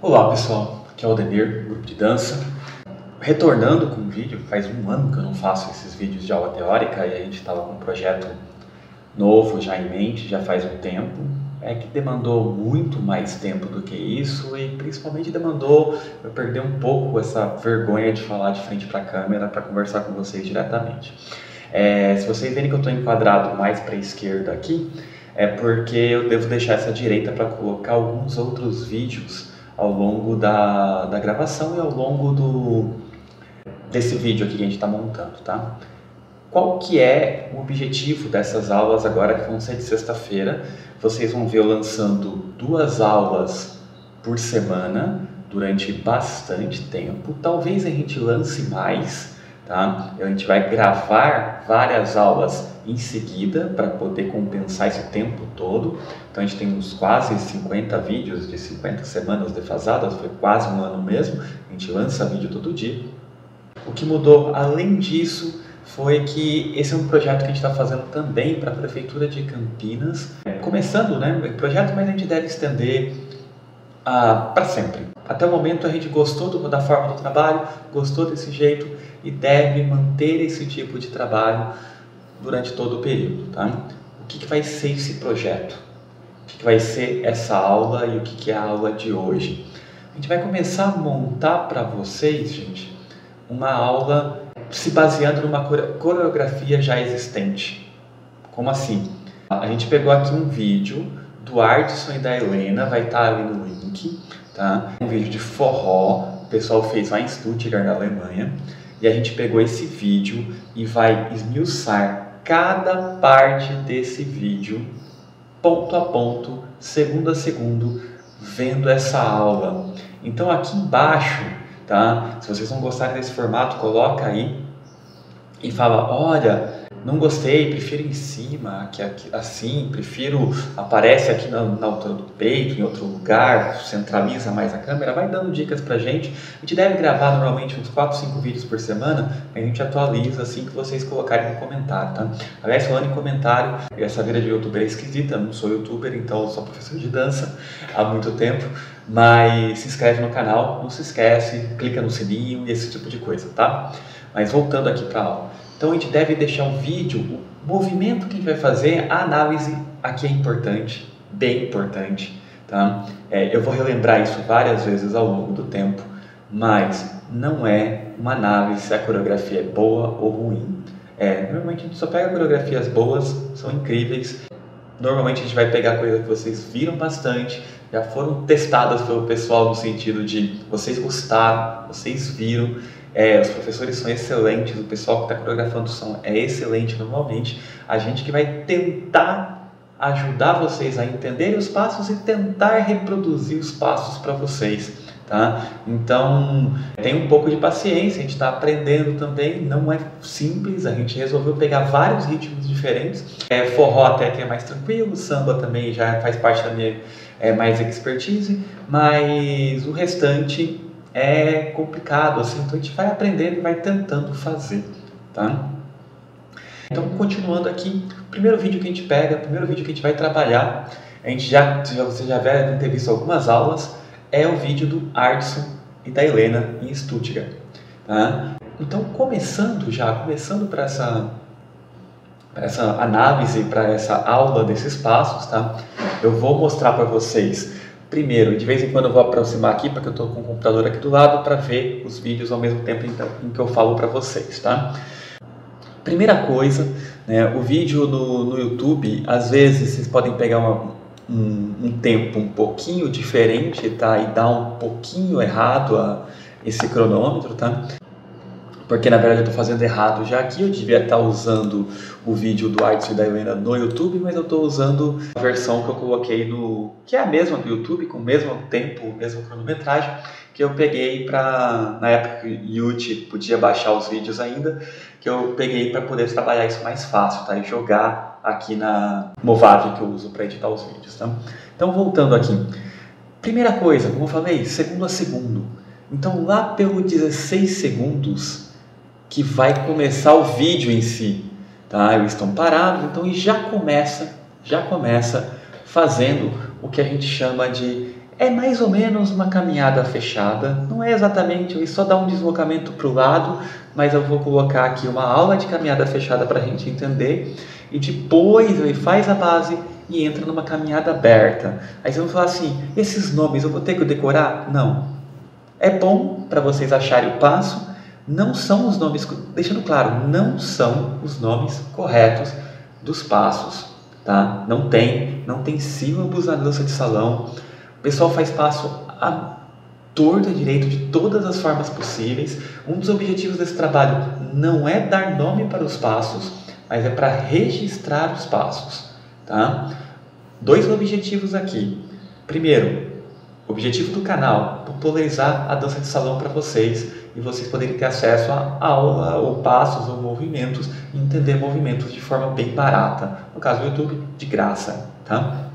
Olá pessoal, aqui é o Aldenir, grupo de dança. Retornando com o vídeo, faz um ano que eu não faço esses vídeos de aula teórica e a gente estava com um projeto novo já em mente, já faz um tempo. É que demandou muito mais tempo do que isso e principalmente demandou eu perder um pouco essa vergonha de falar de frente para a câmera para conversar com vocês diretamente. É, se vocês verem que eu estou enquadrado mais para a esquerda aqui, é porque eu devo deixar essa direita para colocar alguns outros vídeos ao longo da, da gravação e ao longo do, desse vídeo aqui que a gente está montando, tá? Qual que é o objetivo dessas aulas agora que vão ser de sexta-feira? Vocês vão ver eu lançando duas aulas por semana durante bastante tempo. Talvez a gente lance mais, tá? A gente vai gravar várias aulas em seguida para poder compensar esse tempo todo. Então a gente tem uns quase 50 vídeos de 50 semanas defasadas, foi quase um ano mesmo. A gente lança vídeo todo dia. O que mudou além disso foi que esse é um projeto que a gente está fazendo também para a Prefeitura de Campinas. Começando, né, o projeto, mas a gente deve estender ah, para sempre. Até o momento a gente gostou do, da forma do trabalho, gostou desse jeito e deve manter esse tipo de trabalho durante todo o período. Tá? O que, que vai ser esse projeto? O que, que vai ser essa aula e o que, que é a aula de hoje? A gente vai começar a montar para vocês, gente, uma aula se baseando numa coreografia já existente. Como assim? A gente pegou aqui um vídeo do Artson e da Helena, vai estar tá ali no link, tá? Um vídeo de forró, o pessoal fez lá em Stuttgart, na Alemanha, e a gente pegou esse vídeo e vai esmiuçar cada parte desse vídeo, ponto a ponto, segundo a segundo, vendo essa aula. Então aqui embaixo, tá? Se vocês não gostarem desse formato, coloca aí e fala, olha, não gostei, prefiro em cima, que assim, prefiro aparece aqui na, na, altura do peito, em outro lugar, centraliza mais a câmera, vai dando dicas pra gente. A gente deve gravar normalmente uns 4, 5 vídeos por semana, a gente atualiza assim que vocês colocarem no comentário, tá? Aliás, falando em comentário, essa vida de youtuber é esquisita, não sou youtuber, então sou professor de dança há muito tempo, mas se inscreve no canal, não se esquece, clica no sininho e esse tipo de coisa, tá? Mas voltando aqui para a aula. Então a gente deve deixar um vídeo, o movimento que a gente vai fazer, a análise aqui é importante, bem importante. Tá? É, eu vou relembrar isso várias vezes ao longo do tempo, mas não é uma análise se a coreografia é boa ou ruim. É, normalmente a gente só pega coreografias boas, são incríveis. Normalmente a gente vai pegar coisas que vocês viram bastante, já foram testadas pelo pessoal no sentido de vocês gostaram, vocês viram, é, os professores são excelentes, o pessoal que está coreografando som é excelente normalmente. A gente que vai tentar ajudar vocês a entenderem os passos e tentar reproduzir os passos para vocês. Tá? Então, tem um pouco de paciência, a gente está aprendendo também, não é simples, a gente resolveu pegar vários ritmos diferentes. É, forró até que é mais tranquilo, samba também já faz parte da minha é, mais expertise, mas o restante é complicado, assim, então a gente vai aprendendo e vai tentando fazer, tá? Então, continuando aqui, primeiro vídeo que a gente pega, primeiro vídeo que a gente vai trabalhar, a gente já, você já deve ter visto algumas aulas, é o vídeo do Artson e da Helena em Stuttgart, tá? Então, começando já, começando para essa, essa análise, para essa aula desses passos, tá? Eu vou mostrar para vocês Primeiro, de vez em quando eu vou aproximar aqui, porque eu estou com o computador aqui do lado, para ver os vídeos ao mesmo tempo em que eu falo para vocês, tá? Primeira coisa, né, o vídeo no, no YouTube, às vezes vocês podem pegar uma, um, um, tempo um pouquinho diferente, tá? E dar um pouquinho errado a esse cronômetro, tá? Porque na verdade eu estou fazendo errado já aqui, eu devia estar usando o vídeo do Arts e da Helena no YouTube, mas eu estou usando a versão que eu coloquei no... que é a mesma do YouTube, com o mesmo tempo, mesma cronometragem, que eu peguei para, na época que o YouTube podia baixar os vídeos ainda, que eu peguei para poder trabalhar isso mais fácil, tá? E jogar aqui na Movave que eu uso para editar os vídeos, tá? Então voltando aqui, primeira coisa, como eu falei, segundo a segundo. Então lá pelo 16 segundos que vai começar o vídeo em si, tá? Eles estão parados, então e já começa, já começa fazendo o que a gente chama de é mais ou menos uma caminhada fechada, não é exatamente, eu só dar um deslocamento para o lado, mas eu vou colocar aqui uma aula de caminhada fechada para a gente entender, e depois ele faz a base e entra numa caminhada aberta. Aí você vai falar assim, esses nomes eu vou ter que decorar? Não. É bom para vocês acharem o passo, não são os nomes, deixando claro, não são os nomes corretos dos passos, tá? Não tem, não tem sílabos na dança de salão, o pessoal faz passo a torto e direito de todas as formas possíveis. Um dos objetivos desse trabalho não é dar nome para os passos, mas é para registrar os passos. Tá? Dois objetivos aqui. Primeiro, objetivo do canal, popularizar a dança de salão para vocês e vocês poderem ter acesso a aula ou passos ou movimentos e entender movimentos de forma bem barata. No caso do YouTube, de graça. Tá?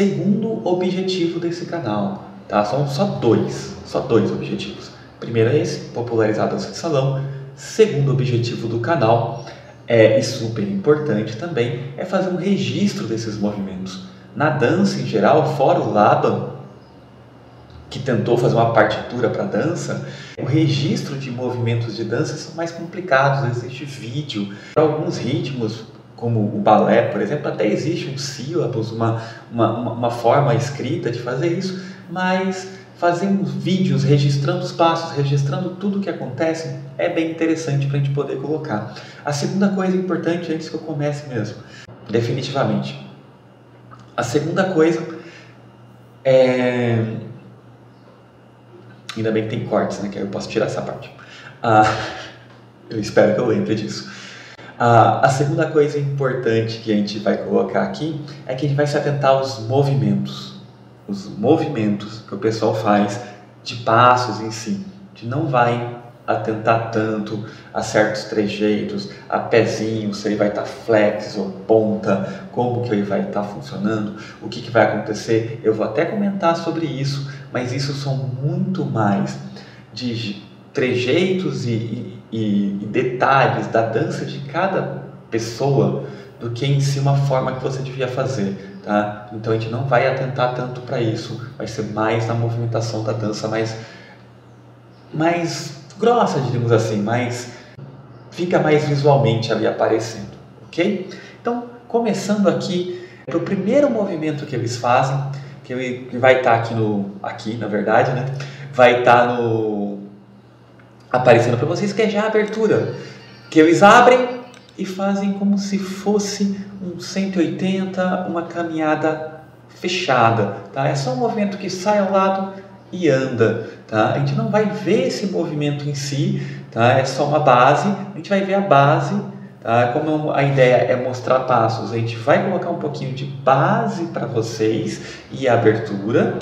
segundo objetivo desse canal. Tá? São só dois, só dois objetivos. Primeiro é esse, popularizar a dança de salão. Segundo objetivo do canal, é, e super importante também, é fazer um registro desses movimentos. Na dança em geral, fora o Laban, que tentou fazer uma partitura para dança, o registro de movimentos de dança são mais complicados. Existe vídeo para alguns ritmos, como o balé, por exemplo, até existe um sílabus, uma, uma, uma forma escrita de fazer isso, mas fazemos vídeos registrando os passos, registrando tudo o que acontece, é bem interessante para a gente poder colocar. A segunda coisa importante, antes que eu comece mesmo, definitivamente, a segunda coisa é... Ainda bem que tem cortes, né? Que aí eu posso tirar essa parte. Ah, eu espero que eu lembre disso. A, a segunda coisa importante que a gente vai colocar aqui é que a gente vai se atentar aos movimentos, os movimentos que o pessoal faz de passos em si. A gente não vai atentar tanto a certos trejeitos, a pezinho, se ele vai estar tá flex ou ponta, como que ele vai estar tá funcionando, o que, que vai acontecer. Eu vou até comentar sobre isso, mas isso são muito mais de trejeitos e, e e, detalhes da dança de cada pessoa do que em si uma forma que você devia fazer, tá? Então a gente não vai atentar tanto para isso, vai ser mais na movimentação da dança, mais mais grossa, digamos assim, mais fica mais visualmente ali aparecendo, ok? Então começando aqui para o primeiro movimento que eles fazem, que ele vai estar tá aqui no aqui na verdade, né? Vai estar tá no aparecendo para vocês, que é já a abertura, que eles abrem e fazem como se fosse um 180, uma caminhada fechada, tá? É só um movimento que sai ao lado e anda, tá? A gente não vai ver esse movimento em si, tá? É só uma base, a gente vai ver a base, tá? Como a ideia é mostrar passos, a gente vai colocar um pouquinho de base para vocês e abertura,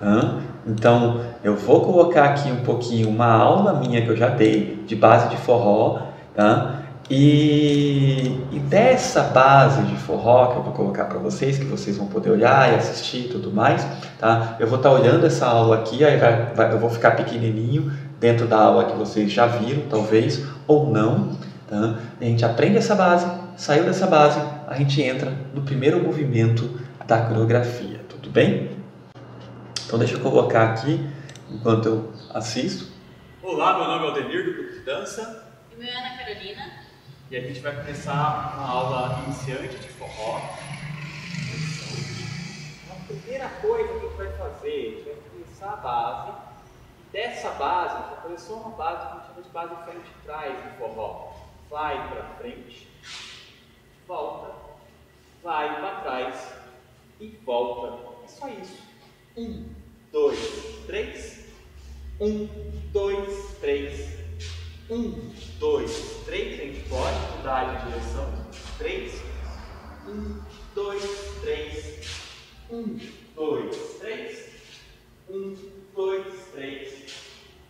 tá? Então, eu vou colocar aqui um pouquinho uma aula minha que eu já dei de base de forró, tá? E, e dessa base de forró que eu vou colocar para vocês, que vocês vão poder olhar e assistir e tudo mais, tá? Eu vou estar tá olhando essa aula aqui, aí vai, vai, eu vou ficar pequenininho dentro da aula que vocês já viram, talvez, ou não, tá? A gente aprende essa base, saiu dessa base, a gente entra no primeiro movimento da coreografia, tudo bem? Então deixa eu colocar aqui enquanto eu assisto. Olá, meu nome é Aldenir do grupo de dança. E meu é Ana Carolina. E a gente vai começar uma aula iniciante de forró. A primeira coisa que a gente vai fazer, a gente vai começar a base. Dessa base, a gente vai fazer só uma base que a gente chama de base frente e trás de forró. Vai para frente, volta, vai para trás e volta. É só isso. Um, dois, três. Um, dois, três. Um, dois, três. A gente pode mudar de direção. Três. Um, dois, três. Um, dois, três. Um, dois, três.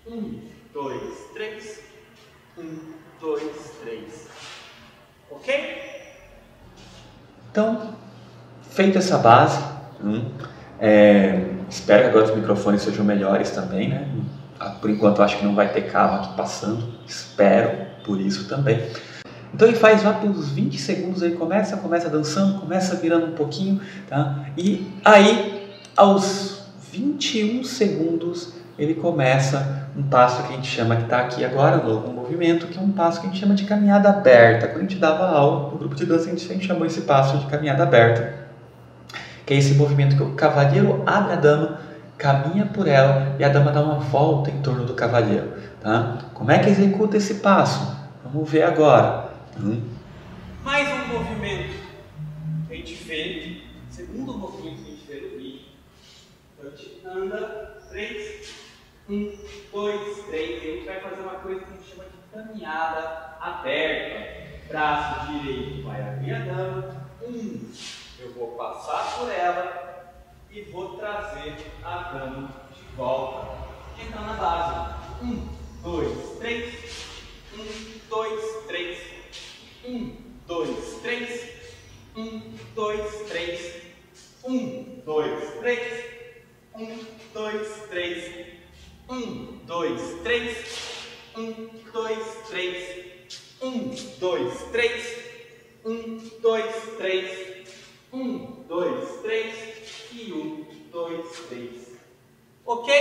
Um, dois, três. Um, dois, três. Ok? Então, feita essa base, hum, é, espero que agora os microfones sejam melhores também, né? Ah, por enquanto acho que não vai ter carro aqui passando, espero por isso também. Então ele faz lá pelos 20 segundos, aí começa, começa dançando, começa virando um pouquinho, tá? E aí Aos 21 segundos, ele começa um passo que a gente chama, que está aqui agora, no movimento, que é um passo que a gente chama de caminhada aberta. Quando a gente dava aula no grupo de dança, a gente chamou esse passo de caminhada aberta, que é esse movimento que o cavaleiro abre a dama, caminha por ela e a dama dá uma volta em torno do cavaleiro. Tá? Como é que executa esse passo? Vamos ver agora. Hum. Mais um movimento que a gente fez, segundo movimento que a gente fez vídeo. Então a gente anda, três, um, dois, três, e a gente vai fazer uma coisa que a gente chama de caminhada aberta. Braço direito vai abrir a dama, um, eu vou passar por ela e vou trazer a dama de volta. Entrar na base. Um, dois, três, um, dois, três, um, dois, três, um, dois, três, um, dois, três, um, dois, três, um, dois, três, um, dois, três, um, dois, três, um, dois, três, um, dois, três e um, dois, três. Ok?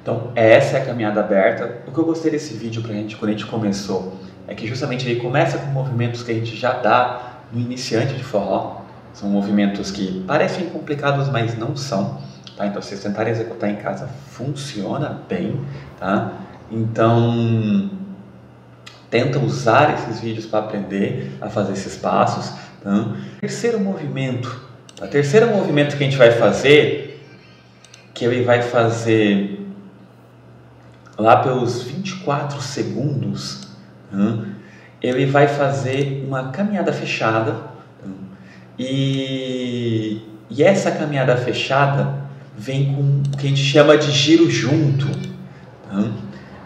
Então, essa é a caminhada aberta. O que eu gostei desse vídeo pra gente, quando a gente começou, é que justamente ele começa com movimentos que a gente já dá no iniciante de forró. São movimentos que parecem complicados, mas não são. Tá? Então, se vocês tentarem executar em casa, funciona bem. Tá? Então, tenta usar esses vídeos para aprender a fazer esses passos. Tá? Terceiro movimento. O terceiro movimento que a gente vai fazer, que ele vai fazer lá pelos 24 segundos, ele vai fazer uma caminhada fechada e, e essa caminhada fechada vem com o que a gente chama de giro junto.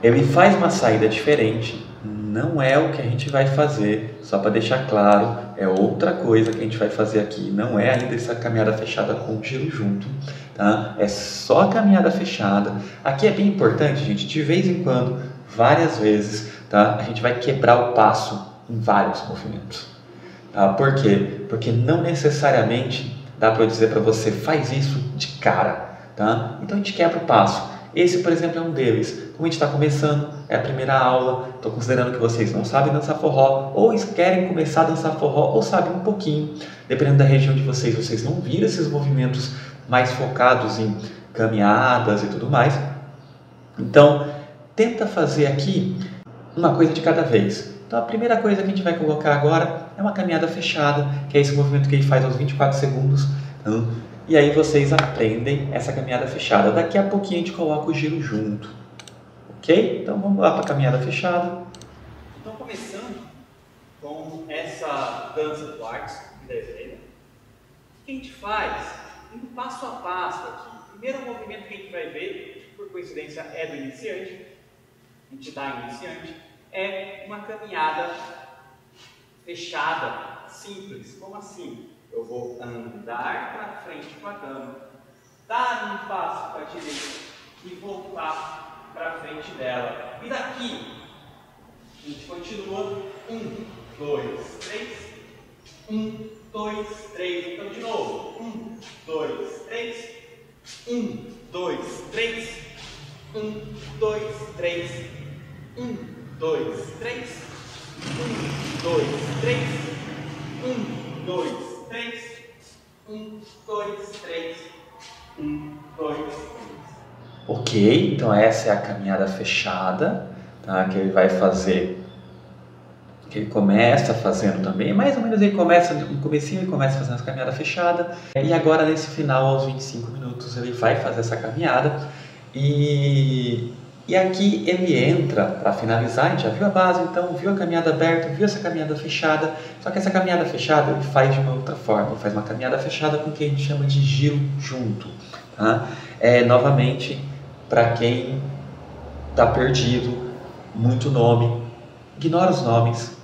Ele faz uma saída diferente, não é o que a gente vai fazer, só para deixar claro, é outra coisa que a gente vai fazer aqui, não é ainda essa caminhada fechada com giro junto tá? É só a caminhada fechada. Aqui é bem importante, gente, de vez em quando, várias vezes, tá? A gente vai quebrar o passo em vários movimentos. Tá? Por quê? Porque não necessariamente dá para eu dizer para você faz isso de cara, tá? Então a gente quebra o passo. Esse, por exemplo, é um deles. Como a gente está começando, é a primeira aula, estou considerando que vocês não sabem dançar forró, ou querem começar a dançar forró, ou sabem um pouquinho, dependendo da região de vocês, vocês não viram esses movimentos mais focados em caminhadas e tudo mais. Então, tenta fazer aqui uma coisa de cada vez. Então, a primeira coisa que a gente vai colocar agora é uma caminhada fechada, que é esse movimento que ele faz aos 24 segundos. Então, e aí vocês aprendem essa caminhada fechada. Daqui a pouquinho a gente coloca o giro junto. Ok? Então vamos lá para a caminhada fechada. Então começando com essa dança do artes que desenha. O que a gente faz? Indo passo a passo aqui. O primeiro movimento que a gente vai ver, por coincidência é do iniciante, a gente dá iniciante, é uma caminhada fechada, simples. Como assim? Eu vou andar para frente com a dama, dar um passo para a direita e voltar para frente dela. E daqui, a gente continua. Um, dois, três. Um, dois, três. Então, de novo. Um, dois, três. Um, dois, três. Um, dois, três. Um, dois, três. Um, dois, três. Um, dois, três. Um, dois, três. Um, dois, três. Ok, então essa é a caminhada fechada, tá? Que ele vai fazer, que ele começa fazendo também, mais ou menos ele começa, no comecinho ele começa fazendo essa caminhada fechada, e agora nesse final, aos 25 minutos, ele vai fazer essa caminhada, e e aqui ele entra para finalizar, a gente já viu a base, então viu a caminhada aberta, viu essa caminhada fechada, só que essa caminhada fechada ele faz de uma outra forma, ele faz uma caminhada fechada com o que a gente chama de giro junto. Tá? É, novamente, para quem está perdido, muito nome, ignora os nomes,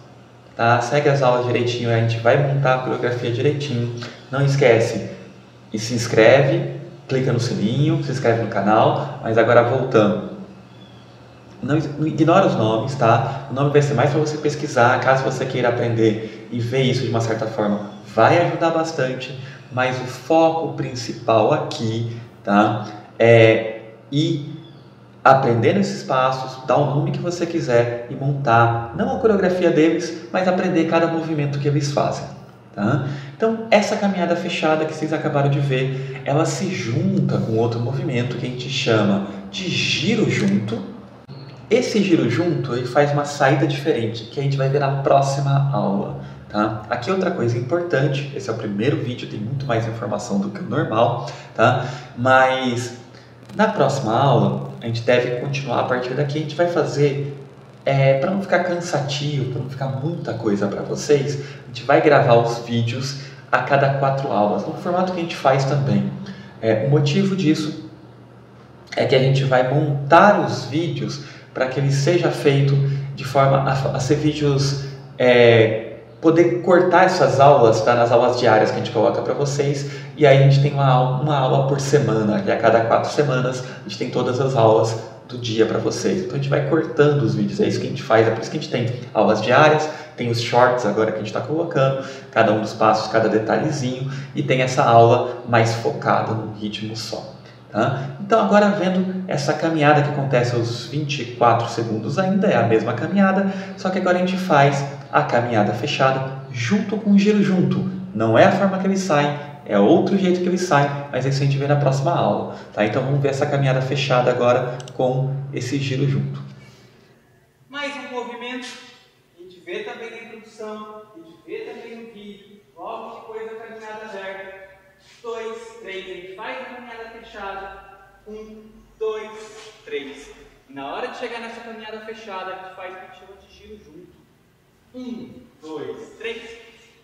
tá? segue as aulas direitinho, a gente vai montar a coreografia direitinho, não esquece, e se inscreve, clica no sininho, se inscreve no canal, mas agora voltando não, ignora os nomes, tá? O nome vai ser mais para você pesquisar, caso você queira aprender e ver isso de uma certa forma, vai ajudar bastante, mas o foco principal aqui, tá? É ir aprendendo esses passos, dar o nome que você quiser e montar, não a coreografia deles, mas aprender cada movimento que eles fazem. Tá? Então, essa caminhada fechada que vocês acabaram de ver, ela se junta com outro movimento que a gente chama de giro junto. Esse giro junto ele faz uma saída diferente, que a gente vai ver na próxima aula. Tá? Aqui outra coisa importante, esse é o primeiro vídeo, tem muito mais informação do que o normal, tá? mas na próxima aula a gente deve continuar a partir daqui, a gente vai fazer é, para não ficar cansativo, para não ficar muita coisa para vocês, a gente vai gravar os vídeos a cada quatro aulas, no formato que a gente faz também. É, o motivo disso é que a gente vai montar os vídeos para que ele seja feito de forma a, a ser vídeos é, poder cortar essas aulas tá, nas aulas diárias que a gente coloca para vocês e aí a gente tem uma, uma aula por semana, que a cada quatro semanas a gente tem todas as aulas do dia para vocês. Então a gente vai cortando os vídeos, é isso que a gente faz, é por isso que a gente tem aulas diárias, tem os shorts agora que a gente está colocando, cada um dos passos, cada detalhezinho, e tem essa aula mais focada num ritmo só. Tá? Então, agora vendo essa caminhada que acontece aos 24 segundos, ainda é a mesma caminhada, só que agora a gente faz a caminhada fechada junto com o giro junto. Não é a forma que ele sai, é outro jeito que ele sai, mas isso a gente vê na próxima aula. Tá? Então, vamos ver essa caminhada fechada agora com esse giro junto. Mais um movimento, a gente vê também na introdução, a gente vê também no vídeo, logo depois da caminhada aberta dois, três. A gente faz a caminhada fechada. Um, dois, três. Na hora de chegar nessa caminhada fechada, a gente faz que chama de giro junto. Um, dois, três.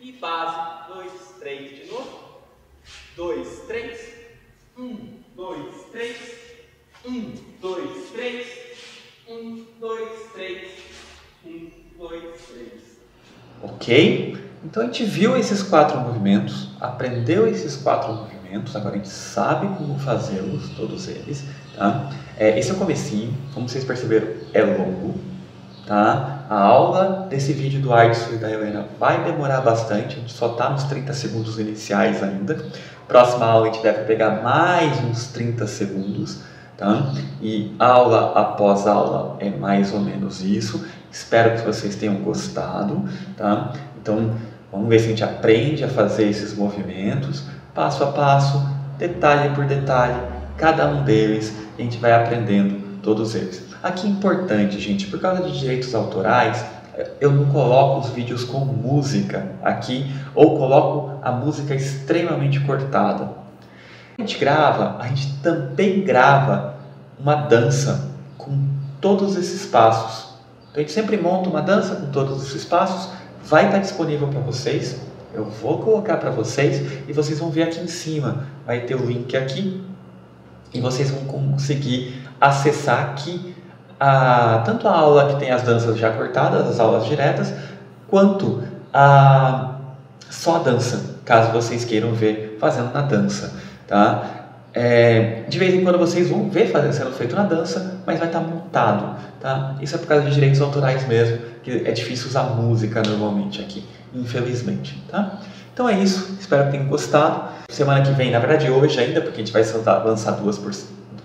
E base. Dois, três. De novo. Dois, três. Um, dois, três. Um, dois, três. Um, dois, três. Um, dois, três. Ok? Então a gente viu esses quatro movimentos, aprendeu esses quatro movimentos, agora a gente sabe como fazê-los, todos eles. Tá? É, esse é o comecinho, como vocês perceberam, é longo. Tá? A aula desse vídeo do Alisson e da Helena vai demorar bastante, a gente só está nos 30 segundos iniciais ainda. Próxima aula a gente deve pegar mais uns 30 segundos. Tá? E aula após aula é mais ou menos isso. Espero que vocês tenham gostado. Tá? Então, Vamos ver se a gente aprende a fazer esses movimentos, passo a passo, detalhe por detalhe, cada um deles, a gente vai aprendendo todos eles. Aqui é importante, gente, por causa de direitos autorais, eu não coloco os vídeos com música aqui ou coloco a música extremamente cortada. A gente grava, a gente também grava uma dança com todos esses passos. Então a gente sempre monta uma dança com todos esses passos vai estar disponível para vocês. Eu vou colocar para vocês e vocês vão ver aqui em cima. Vai ter o link aqui e vocês vão conseguir acessar aqui a, tanto a aula que tem as danças já cortadas, as aulas diretas, quanto a só a dança, caso vocês queiram ver fazendo na dança, tá? É, de vez em quando vocês vão ver fazendo sendo feito na dança, mas vai estar montado, tá? Isso é por causa de direitos autorais mesmo, que é difícil usar música normalmente aqui, infelizmente, tá? Então é isso, espero que tenham gostado. Semana que vem, na verdade hoje ainda, porque a gente vai lançar duas por,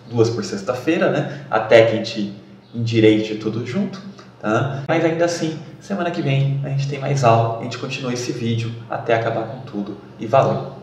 duas por sexta-feira, né? Até que a gente endireite tudo junto, tá? Mas ainda assim, semana que vem a gente tem mais aula, a gente continua esse vídeo até acabar com tudo e valeu!